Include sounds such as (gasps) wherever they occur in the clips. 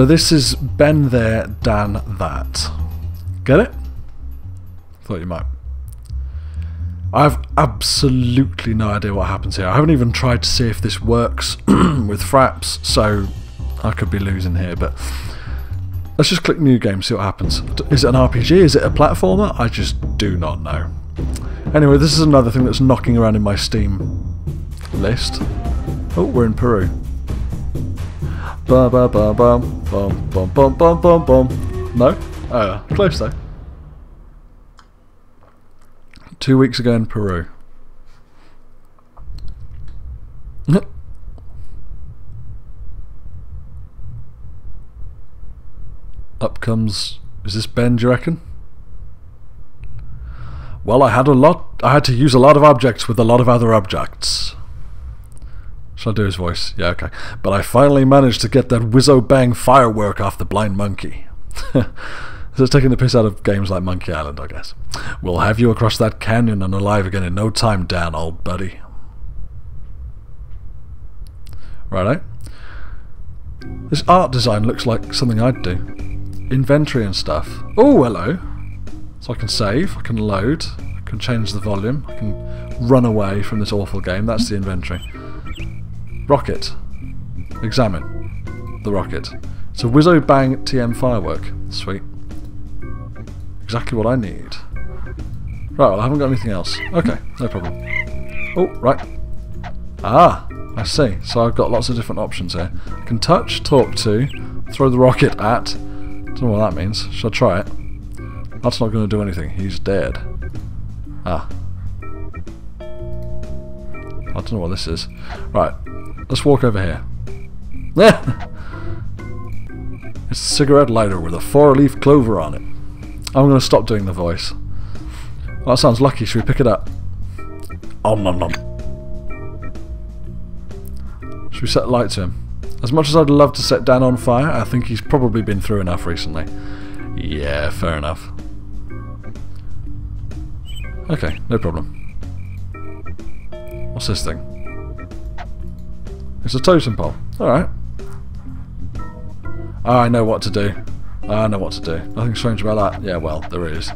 So this is Ben there, Dan that. Get it? Thought you might. I have absolutely no idea what happens here. I haven't even tried to see if this works (clears throat) with fraps, so I could be losing here, but let's just click new game, see what happens. Is it an RPG? Is it a platformer? I just do not know. Anyway, this is another thing that's knocking around in my Steam list. Oh, we're in Peru. Ba ba ba bum bum bum bum bum bum bum. No? Oh, close though. Two weeks ago in Peru. (laughs) Up comes. Is this Ben, do you reckon? Well, I had a lot. I had to use a lot of objects with a lot of other objects. Shall I do his voice? Yeah, okay. But I finally managed to get that whizzo bang firework off the blind monkey. (laughs) so it's taking the piss out of games like Monkey Island, I guess. We'll have you across that canyon and alive again in no time, Dan, old buddy. Righto. Eh? This art design looks like something I'd do. Inventory and stuff. Oh, hello. So I can save, I can load, I can change the volume, I can run away from this awful game. That's the inventory. Rocket. Examine. The rocket. It's a Wizzo Bang TM firework. Sweet. Exactly what I need. Right, well I haven't got anything else. Okay, no problem. Oh, right. Ah, I see. So I've got lots of different options here. I can touch, talk to, throw the rocket at. Don't know what that means. Should I try it? That's not going to do anything. He's dead. Ah. I don't know what this is. Right, let's walk over here. it's a cigarette lighter with a four-leaf clover on it. I'm going to stop doing the voice. Well, that sounds lucky. Should we pick it up? Oh, nom nom. Should we set light to him? As much as I'd love to set Dan on fire, I think he's probably been through enough recently. Yeah, fair enough. Okay, no problem. What's this thing? It's a totem pole. Alright. I know what to do. I know what to do. Nothing strange about that. Yeah, well, there is.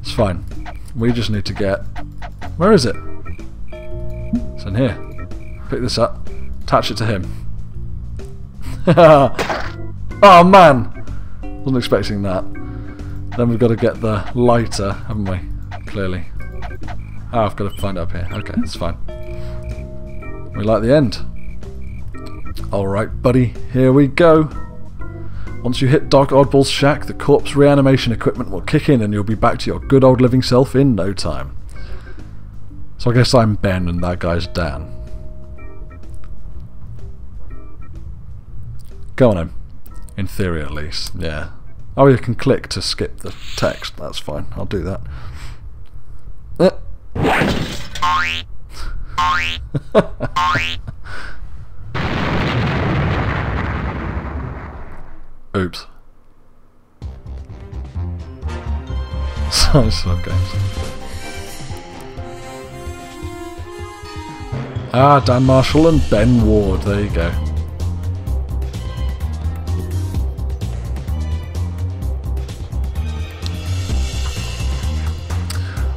It's fine. We just need to get... Where is it? It's in here. Pick this up. Attach it to him. (laughs) oh man! Wasn't expecting that. Then we've got to get the lighter, haven't we? Clearly. Oh, I've got to find it up here. Okay, it's fine. We like the end. Alright, buddy, here we go. Once you hit Doc Oddball's shack, the corpse reanimation equipment will kick in and you'll be back to your good old living self in no time. So I guess I'm Ben and that guy's Dan. Go on him. In theory at least, yeah. Oh, you can click to skip the text. That's fine. I'll do that. (laughs) Oops. (laughs) so slow games. Ah, Dan Marshall and Ben Ward. There you go.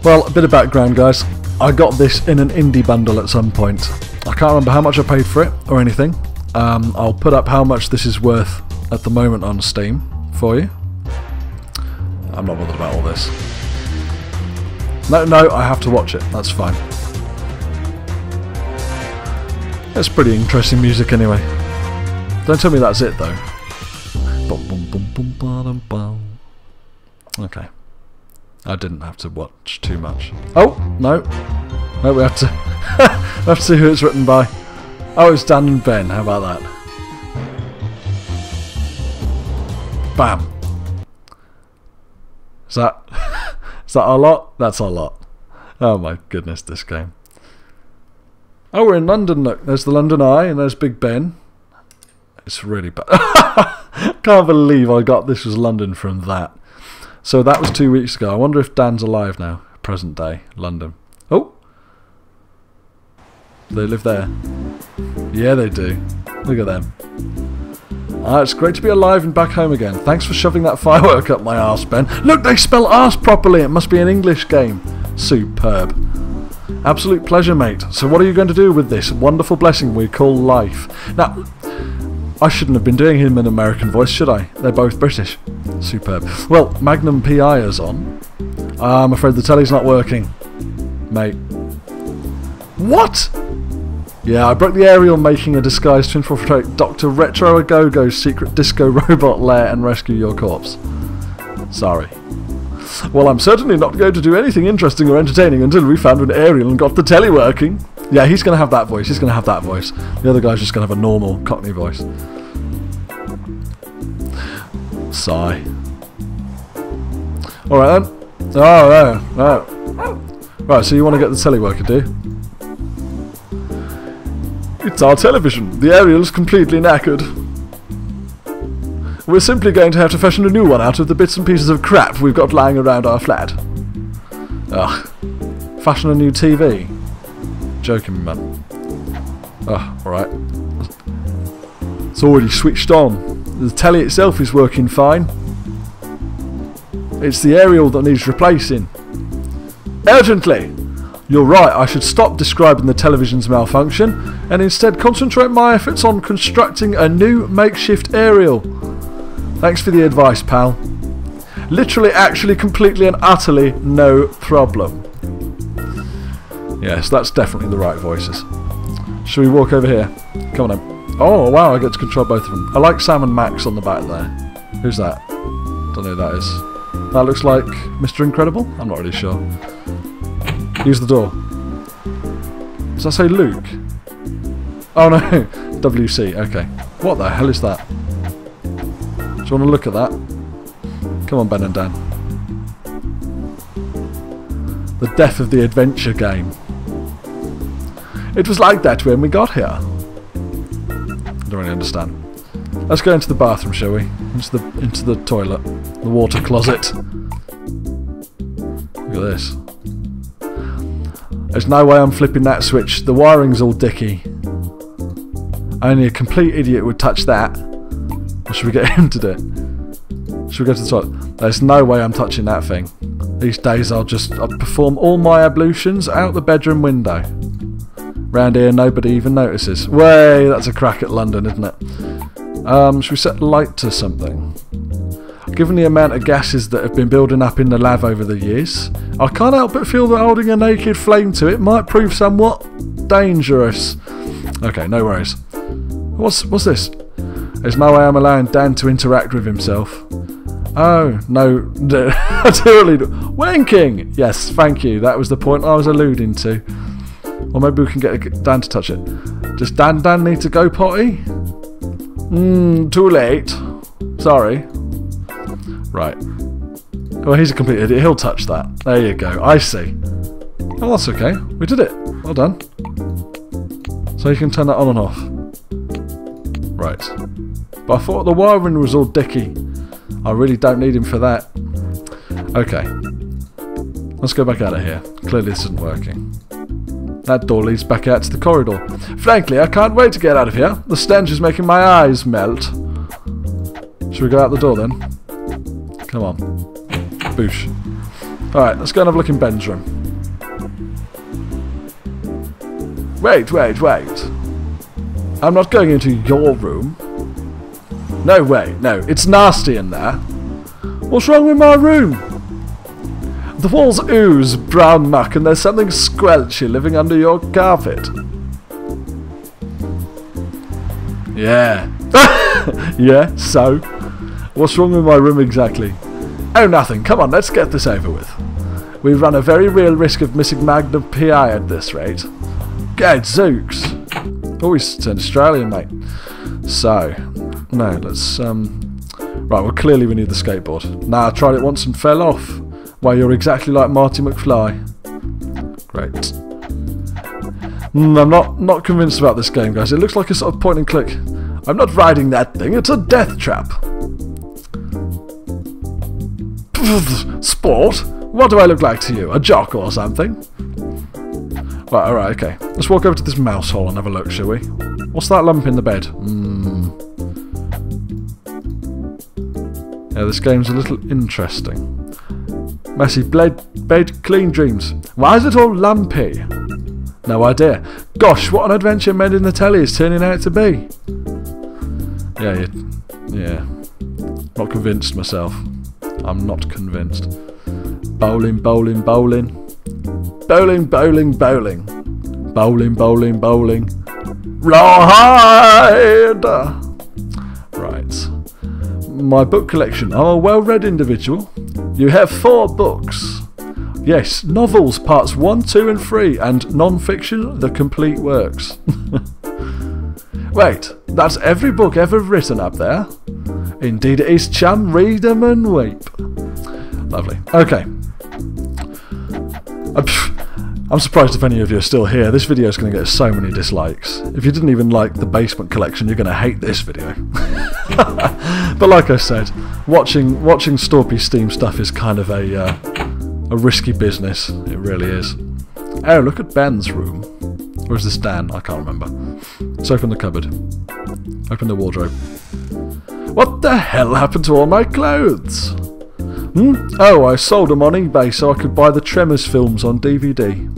Well, a bit of background, guys. I got this in an indie bundle at some point. I can't remember how much I paid for it or anything. Um, I'll put up how much this is worth at the moment on Steam for you. I'm not bothered about all this. No, no, I have to watch it. That's fine. It's pretty interesting music anyway. Don't tell me that's it though. Okay. I didn't have to watch too much. Oh, no. No, we have to, (laughs) we have to see who it's written by. Oh, it's Dan and Ben. How about that? Bam. Is that, (laughs) is that a lot? That's a lot. Oh my goodness, this game. Oh, we're in London, look. There's the London Eye and there's Big Ben. It's really bad. (laughs) Can't believe I got this was London from that. So that was two weeks ago. I wonder if Dan's alive now. Present day, London. Oh! They live there. Yeah, they do. Look at them. Ah, it's great to be alive and back home again. Thanks for shoving that (laughs) firework up my arse, Ben. Look, they spell arse properly. It must be an English game. Superb. Absolute pleasure, mate. So what are you going to do with this wonderful blessing we call life? Now, I shouldn't have been doing him an American voice, should I? They're both British. Superb. Well, Magnum PI is on. I'm afraid the telly's not working. Mate. What? Yeah, I broke the aerial making a disguise to infiltrate Dr. Retro Agogo's secret disco (laughs) robot lair and rescue your corpse. Sorry. Well, I'm certainly not going to do anything interesting or entertaining until we found an aerial and got the telly working. Yeah, he's going to have that voice. He's going to have that voice. The other guy's just going to have a normal Cockney voice. Sigh. Alright then. Oh, no. No. Right, so you want to get the telly working, do you? It's our television. The aerial's completely knackered. We're simply going to have to fashion a new one out of the bits and pieces of crap we've got lying around our flat. Ugh. Fashion a new TV? Joking, man. Ugh, alright. It's already switched on. The telly itself is working fine. It's the aerial that needs replacing. Urgently! You're right, I should stop describing the television's malfunction and instead concentrate my efforts on constructing a new makeshift aerial. Thanks for the advice, pal. Literally, actually, completely and utterly no problem. Yes, that's definitely the right voices. Shall we walk over here? Come on then. Oh, wow, I get to control both of them. I like Sam and Max on the back there. Who's that? Don't know who that is. That looks like Mr. Incredible? I'm not really sure. Use the door. Does that say Luke? Oh no, (laughs) WC, okay. What the hell is that? Do you want to look at that? Come on, Ben and Dan. The death of the adventure game. It was like that when we got here. I don't really understand. Let's go into the bathroom, shall we? Into the into the toilet, the water closet. Look at this. There's no way I'm flipping that switch. The wiring's all dicky. Only a complete idiot would touch that. Or should we get (laughs) him to do it? Should we go to the toilet? There's no way I'm touching that thing. These days I'll just I'll perform all my ablutions out the bedroom window. Round here nobody even notices. Way, that's a crack at London, isn't it? Um, should we set light to something? Given the amount of gases that have been building up in the lab over the years, I can't help but feel that holding a naked flame to it might prove somewhat dangerous. Okay, no worries. What's what's this? There's no way I'm allowing Dan to interact with himself. Oh, no. (laughs) I totally. Winking! Yes, thank you. That was the point I was alluding to. Or maybe we can get Dan to touch it. Does Dan Dan need to go potty? Mmm, too late. Sorry. Right. Well, he's a complete idiot. He'll touch that. There you go. I see. Oh, that's okay. We did it. Well done. So you can turn that on and off. Right. But I thought the wiring was all dicky. I really don't need him for that. Okay. Let's go back out of here. Clearly this isn't working. That door leads back out to the corridor. Frankly, I can't wait to get out of here. The stench is making my eyes melt. Should we go out the door then? Come on. Boosh. Alright, let's go and have a look in Ben's room. Wait, wait, wait. I'm not going into your room. No way, no, it's nasty in there. What's wrong with my room? The walls ooze brown muck and there's something squelchy living under your carpet. Yeah. (laughs) yeah, so? What's wrong with my room exactly? Oh, nothing. Come on, let's get this over with. We run a very real risk of missing Magnum PI at this rate. Gad Zooks! Oh, Australian, mate. So, no, let's, um... Right, well, clearly we need the skateboard. Nah, I tried it once and fell off. Why, you're exactly like Marty McFly. Great. Mm, I'm not, not convinced about this game, guys. It looks like a sort of point and click. I'm not riding that thing. It's a death trap. (laughs) Sport? What do I look like to you? A jock or something? Right, alright, okay. Let's walk over to this mouse hole and have a look, shall we? What's that lump in the bed? Hmm. Yeah, this game's a little interesting. Messy bled, bed, clean dreams. Why is it all lumpy? No idea. Gosh, what an adventure Made in the Telly is turning out to be. Yeah, yeah. Not convinced myself. I'm not convinced. Bowling, bowling, bowling. Bowling, bowling, bowling. Bowling, bowling, bowling. Rawhide! Right. My book collection. I'm a well read individual. You have four books. Yes, novels, parts 1, 2, and 3, and non fiction, the complete works. (laughs) Wait, that's every book ever written up there? Indeed it is, chum. them and weep. Lovely. Okay. Uh, I'm surprised if any of you are still here. This video is going to get so many dislikes. If you didn't even like the basement collection, you're going to hate this video. (laughs) (laughs) but like I said, watching watching Storpey Steam stuff is kind of a uh, a risky business. It really is. Oh, look at Ben's room. Or is this Dan? I can't remember. Let's open the cupboard. Open the wardrobe. What the hell happened to all my clothes? Hmm? Oh, I sold them on eBay so I could buy the Tremors films on DVD.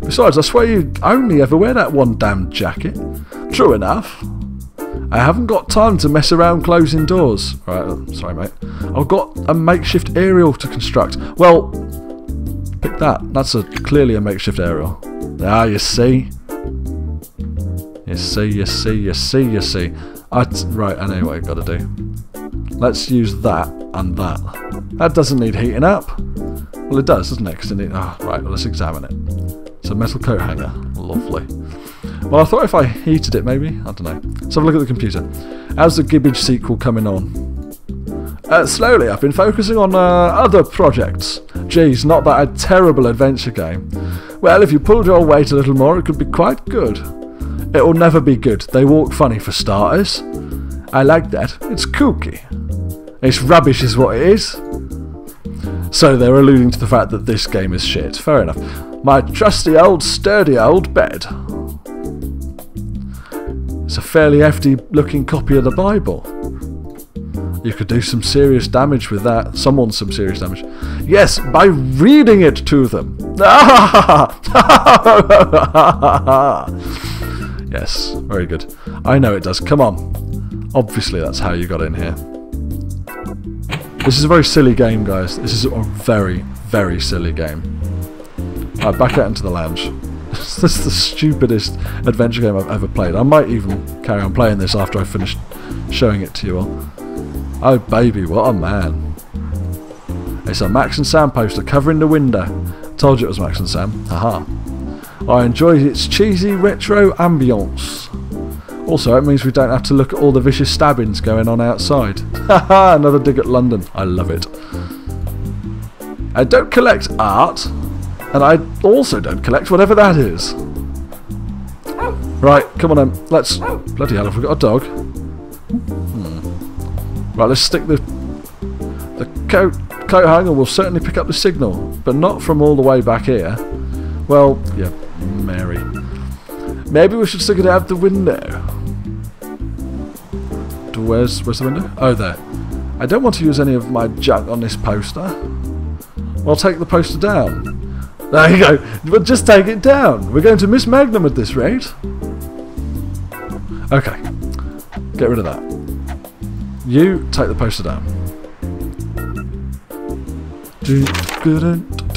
Besides, I swear you only ever wear that one damn jacket. True enough. I haven't got time to mess around closing doors. Right, uh, sorry mate. I've got a makeshift aerial to construct. Well, pick that. That's a clearly a makeshift aerial. Ah, you see? You see, you see, you see, you see. I right, I know what I've got to do. Let's use that and that. That doesn't need heating up. Well, it does, doesn't it? Cause it need, oh, right, let's examine it. It's a metal coat hanger. Lovely. Well, I thought if I heated it, maybe? I don't know. Let's have a look at the computer. How's the Gibbage sequel coming on? Uh, slowly, I've been focusing on uh, other projects. Geez, not that a terrible adventure game. Well, if you pulled your weight a little more, it could be quite good. It will never be good. They walk funny for starters. I like that. It's kooky. It's rubbish is what it is. So they're alluding to the fact that this game is shit. Fair enough. My trusty old sturdy old bed. It's a fairly hefty looking copy of the Bible. You could do some serious damage with that. Someone some serious damage. Yes, by reading it to them. (laughs) yes, very good. I know it does. Come on. Obviously that's how you got in here. This is a very silly game, guys. This is a very, very silly game. Alright, back out into the lounge. (laughs) this is the stupidest adventure game I've ever played. I might even carry on playing this after I finish showing it to you all. Oh baby, what a man. It's a Max and Sam poster covering the window. Told you it was Max and Sam. Haha. I enjoy its cheesy retro ambience. Also, it means we don't have to look at all the vicious stabbings going on outside. (laughs) Haha, another dig at London. I love it. I don't collect art, and I also don't collect whatever that is. Right, come on then. Let's... Bloody hell, have we got a dog? Hmm. Right, let's stick the the coat coat hanger will certainly pick up the signal, but not from all the way back here. Well, yeah, Mary. Maybe we should stick it out the window. Where's where's the window? Oh, there. I don't want to use any of my junk on this poster. Well, take the poster down. There you go. We'll just take it down. We're going to Miss Magnum at this rate. Okay. Get rid of that. You take the poster down.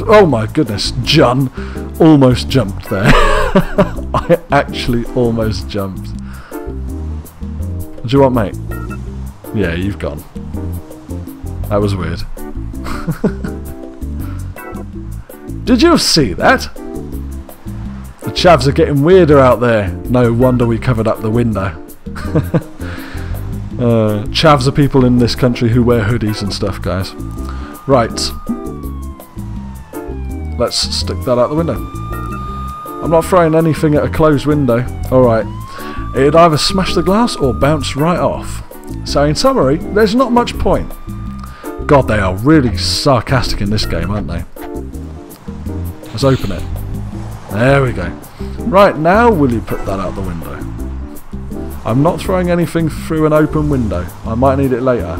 Oh my goodness, John almost jumped there. (laughs) I actually almost jumped. What do you want, mate? Yeah, you've gone. That was weird. (laughs) Did you see that? The chavs are getting weirder out there. No wonder we covered up the window. (laughs) Uh, chavs are people in this country who wear hoodies and stuff, guys. Right. Let's stick that out the window. I'm not throwing anything at a closed window. Alright. It'd either smash the glass or bounce right off. So in summary, there's not much point. God, they are really sarcastic in this game, aren't they? Let's open it. There we go. Right, now will you put that out the window? I'm not throwing anything through an open window. I might need it later.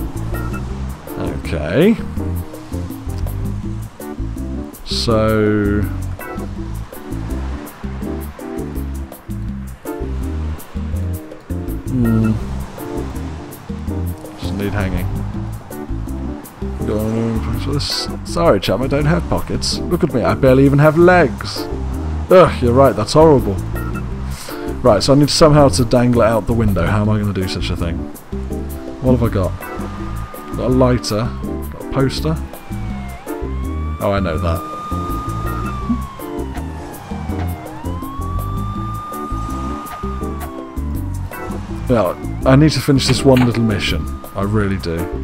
Okay. So... Hmm. Just need hanging. Sorry, chum, I don't have pockets. Look at me, I barely even have legs. Ugh, you're right, that's horrible. Right, so I need somehow to dangle it out the window. How am I going to do such a thing? What have I got? Got a lighter. Got a poster. Oh, I know that. Yeah, I need to finish this one little mission. I really do.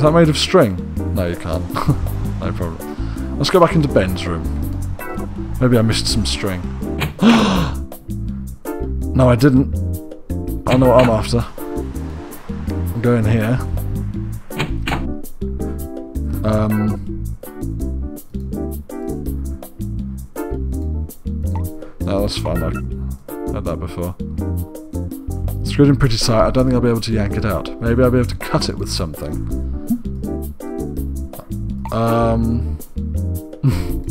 Is that made of string? No, you can't. (laughs) no problem. Let's go back into Ben's room. Maybe I missed some string. (gasps) no, I didn't. I know what I'm after. I'm going here. Um. No, that's fine. I've had that before. Screwed in pretty tight. I don't think I'll be able to yank it out. Maybe I'll be able to cut it with something. Um. (laughs)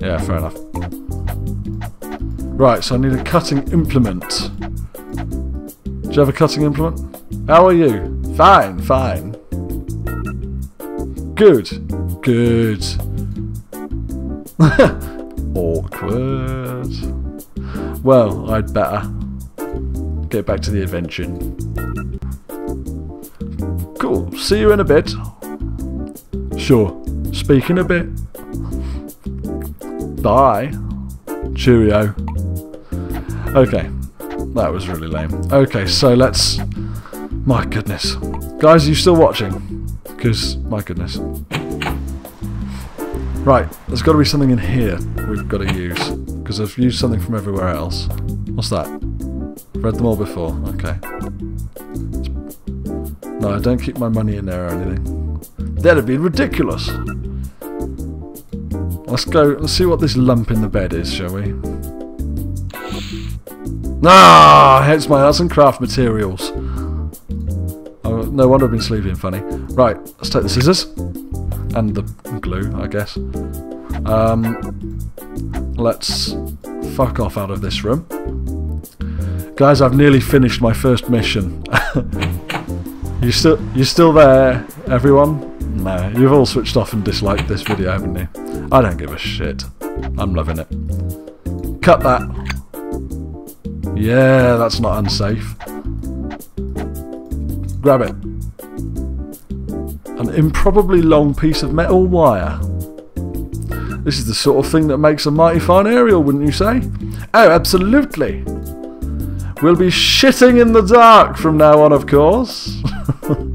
Yeah, fair enough. Right, so I need a cutting implement. Do you have a cutting implement? How are you? Fine, fine. Good. Good. (laughs) Awkward. Well, I'd better get back to the adventure. Cool. See you in a bit. Sure. Speak in a bit. Bye. Cheerio. Okay. That was really lame. Okay, so let's... My goodness. Guys, are you still watching? Because, my goodness. Right, there's got to be something in here we've got to use. Because I've used something from everywhere else. What's that? Read them all before. Okay. No, I don't keep my money in there or anything. That'd be ridiculous. Let's go, let's see what this lump in the bed is, shall we? Ah, hence my arts and craft materials. Oh, no wonder I've been sleeping funny. Right, let's take the scissors. And the glue, I guess. Um, let's fuck off out of this room. Guys, I've nearly finished my first mission. (laughs) you still, you still there, everyone? No, you've all switched off and disliked this video, haven't you? I don't give a shit. I'm loving it. Cut that. Yeah, that's not unsafe. Grab it. An improbably long piece of metal wire. This is the sort of thing that makes a mighty fine aerial, wouldn't you say? Oh, absolutely. We'll be shitting in the dark from now on, of course. (laughs)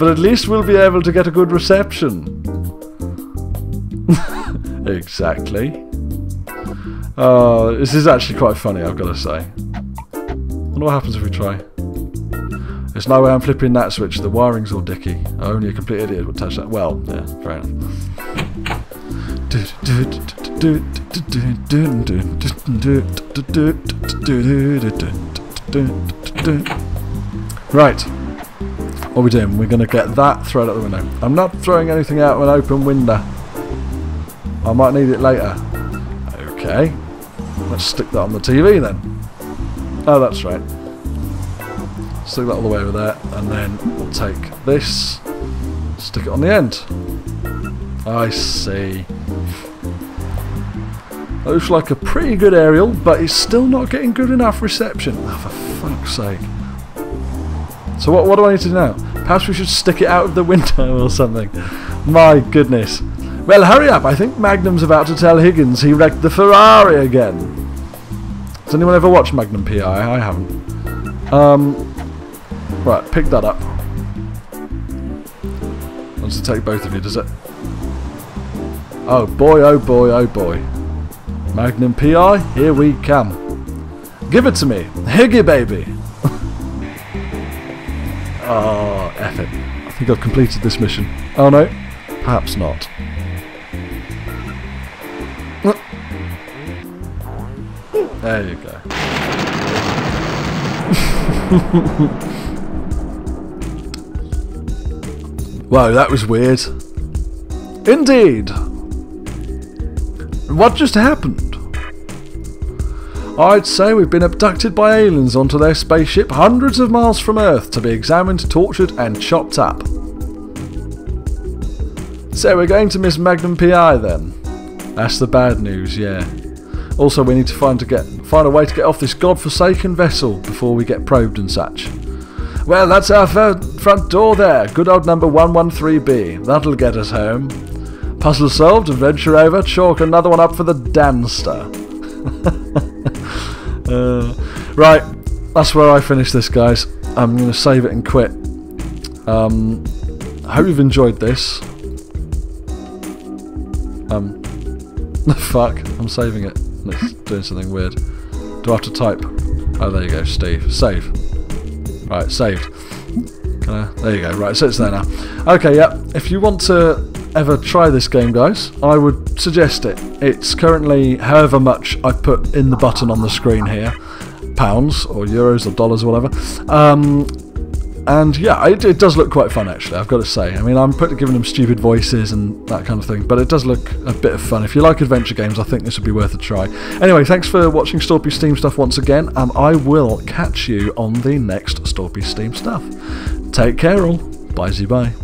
but at least we'll be able to get a good reception. (laughs) exactly. Oh, this is actually quite funny, I've got to say. wonder what happens if we try. There's no way I'm flipping that switch, the wiring's all dicky. Only a complete idiot would touch that. Well, yeah, fair enough. Right. What are we doing? We're going to get that thrown out the window. I'm not throwing anything out of an open window. I might need it later. Okay. Let's stick that on the TV then. Oh, that's right. Stick that all the way over there, and then we'll take this, stick it on the end. I see. That looks like a pretty good aerial, but it's still not getting good enough reception. Oh, for fuck's sake. So what, what do I need to do now? Perhaps we should stick it out of the (laughs) window or something. My goodness. Well, hurry up. I think Magnum's about to tell Higgins he wrecked the Ferrari again. Has anyone ever watched Magnum PI? I haven't. Um, right, pick that up. Wants to take both of you, does it? Oh boy, oh boy, oh boy. Magnum PI, here we come. Give it to me. Higgy baby. Oh, F it. I think I've completed this mission. Oh no, perhaps not. There you go. (laughs) Whoa, that was weird. Indeed. What just happened? I'd say we've been abducted by aliens onto their spaceship hundreds of miles from Earth to be examined, tortured, and chopped up. So we're going to miss Magnum PI then? That's the bad news, yeah. Also, we need to find to get find a way to get off this godforsaken vessel before we get probed and such. Well, that's our front door there. Good old number 113B. That'll get us home. Puzzle solved, adventure over, chalk another one up for the Danster. (laughs) uh, right, that's where I finish this, guys. I'm going to save it and quit. Um, I hope you've enjoyed this. Um, (laughs) fuck? I'm saving it. It's doing something weird. Do I have to type? Oh, there you go, Steve. Save. Right, saved. There you go. Right, so it's there now. Okay, yeah. If you want to ever try this game, guys, I would suggest it. It's currently however much I put in the button on the screen here, pounds or euros or dollars or whatever. Um, and yeah, it, it, does look quite fun actually, I've got to say. I mean, I'm putting, giving them stupid voices and that kind of thing, but it does look a bit of fun. If you like adventure games, I think this would be worth a try. Anyway, thanks for watching Storpey Steam Stuff once again, and I will catch you on the next Storpey Steam Stuff. Take care all. Bye bye.